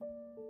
you